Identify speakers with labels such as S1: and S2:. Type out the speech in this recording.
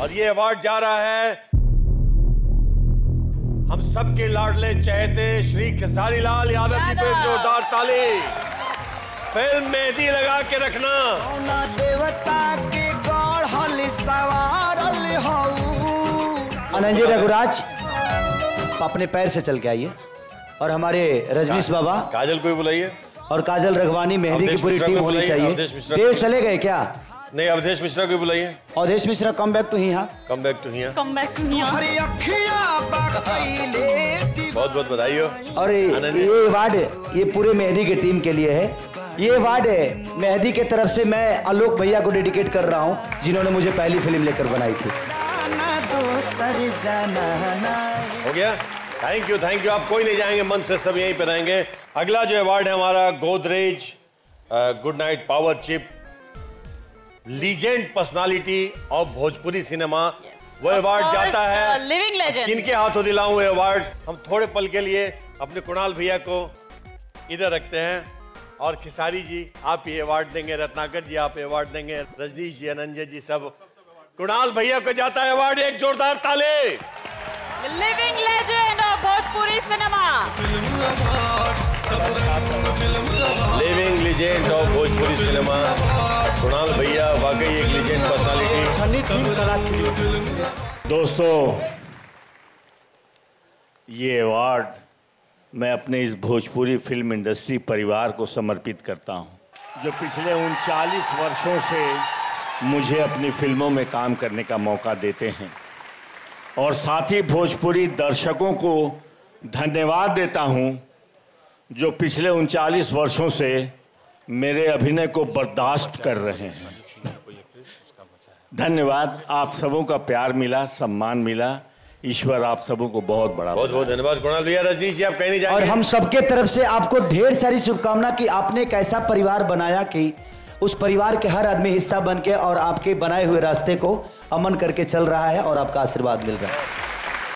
S1: और ये अवार्ड जा रहा है। हम सबके लाडले चहेते श्री खेसारी लाल यादव जी को जोरदार ताली। फ़िल्म मेहंदी लगा के रखना।
S2: देवता के
S3: आनंद जी रघुराज अपने पैर से चल के आइए। और हमारे रजनीश बाबा।
S1: काजल को भी बुलाइए।
S3: और काजल रघवानी मेहंदी की पूरी टीम होनी चाहिए। देव चले गए क्या?
S1: नहीं अवधेश मिश्रा को बुलाइए।
S3: Awadhesh Mishra come back to ही हाँ
S1: come back to here
S4: come back to
S2: अखिया
S1: बहुत बहुत बधाई हो।
S3: और ये अवार्ड ये पूरे मेहंदी की टीम के लिए है। ये अवार्ड मेहंदी के तरफ़ से मैं आलोक भैया को डेडिकेट कर रहा हूँ जिन्होंने मुझे पहली फ़िल्म लेकर बनाई थी।
S2: जनाना
S1: हो गया? थैंक यू थैंक यू आप कोई नहीं जाएँगे मन से सब यहीं पे रहेंगे। अगला जो अवार्ड है हमारा Godrej Good Knight power chip legend personality of Bhojpuri cinema वो अवार्ड जाता है।
S4: living legend.
S1: किनके हाथों दिलाऊं ये अवार्ड हम थोड़े पल के लिए अपने कुणाल भैया को इधर रखते हैं। और खिसारी जी आप ये अवार्ड देंगे रत्नाकर जी आप ये अवार्ड देंगे रजनीश जी अनंजय जी सब। कुणाल भैया को जाता है अवार्ड एक जोरदार ताले।
S4: Living legend of Bhojpuri cinema
S1: living legend of Bhojpuri cinema Kunal भैया, वाकई एक लीजेंड पर्सनालिटी
S5: दोस्तों, ये अवार्ड मैं अपने इस भोजपुरी फ़िल्म इंडस्ट्री परिवार को समर्पित करता हूँ, जो पिछले उनचालीस वर्षों से मुझे अपनी फ़िल्मों में काम करने का मौका देते हैं। और साथ ही भोजपुरी दर्शकों को धन्यवाद देता हूँ, जो पिछले उनचालीस वर्षों से मेरे अभिनय को बर्दाश्त कर रहे हैं। धन्यवाद। आप सबों का प्यार मिला सम्मान मिला। ईश्वर आप सबों को बहुत बड़ा
S1: बहुत बहुत धन्यवाद। कुणाल भैया रजनीश जी आप कहीं नहीं
S3: और हम सबके तरफ़ से आपको ढेर सारी शुभकामना कि आपने एक ऐसा परिवार बनाया कि उस परिवार के हर आदमी हिस्सा बन के और आपके बनाए हुए रास्ते को अमन करके चल रहा है और आपका आशीर्वाद मिल रहा है।